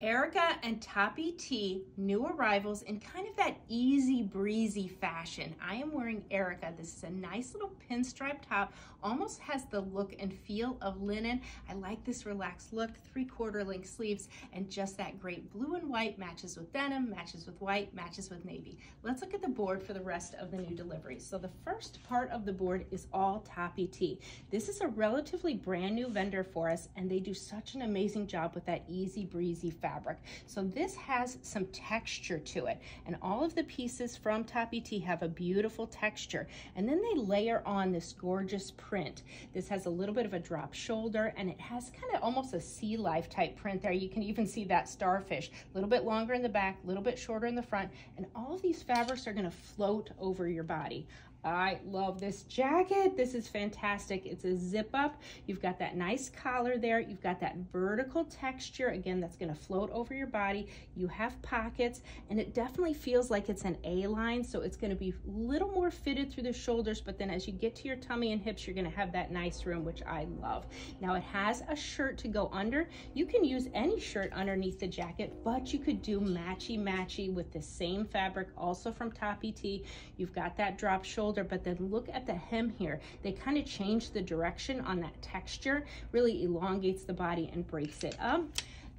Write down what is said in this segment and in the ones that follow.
Erika and Toppy T, new arrivals in kind of that easy breezy fashion. I am wearing Erika. This is a nice little pinstripe top, almost has the look and feel of linen. I like this relaxed look, three quarter length sleeves, and just that great blue and white matches with denim, matches with white, matches with navy. Let's look at the board for the rest of the new deliveries. So the first part of the board is all Toppy T. This is a relatively brand new vendor for us, and they do such an amazing job with that easy breezy fashion fabric. So this has some texture to it. And all of the pieces from Toppy T have a beautiful texture. And then they layer on this gorgeous print. This has a little bit of a drop shoulder and it has kind of almost a sea life type print there. You can even see that starfish. A little bit longer in the back, a little bit shorter in the front. And all of these fabrics are gonna float over your body. I love this jacket. This is fantastic. It's a zip up. You've got that nice collar there. You've got that vertical texture. Again, that's gonna float over your body. You have pockets and it definitely feels like it's an A-line. So it's gonna be a little more fitted through the shoulders, but then as you get to your tummy and hips, you're gonna have that nice room, which I love. Now it has a shirt to go under. You can use any shirt underneath the jacket, but you could do matchy-matchy with the same fabric, also from Toppy T. You've got that drop shoulder shoulder, but then look at the hem here. They kind of change the direction on that texture, really elongates the body and breaks it up.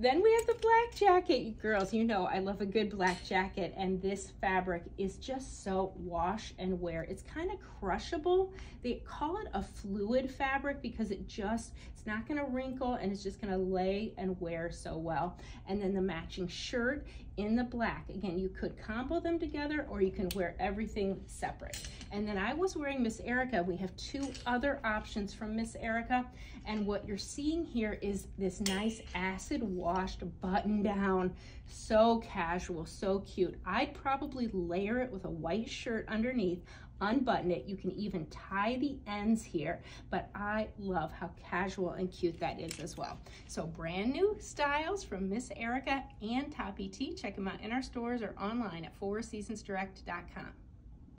Then we have the black jacket. Girls, you know I love a good black jacket and this fabric is just so wash and wear. It's kind of crushable. They call it a fluid fabric because it just, it's not gonna wrinkle and it's just gonna lay and wear so well. And then the matching shirt in the black. Again, you could combo them together or you can wear everything separate. And then I was wearing Miss Erika. We have two other options from Miss Erika. And what you're seeing here is this nice acid washed button down. So casual, so cute. I'd probably layer it with a white shirt underneath, unbutton it. You can even tie the ends here, but I love how casual and cute that is as well. So brand new styles from Miss Erika and Toppy T. Check them out in our stores or online at fourseasonsdirect.com.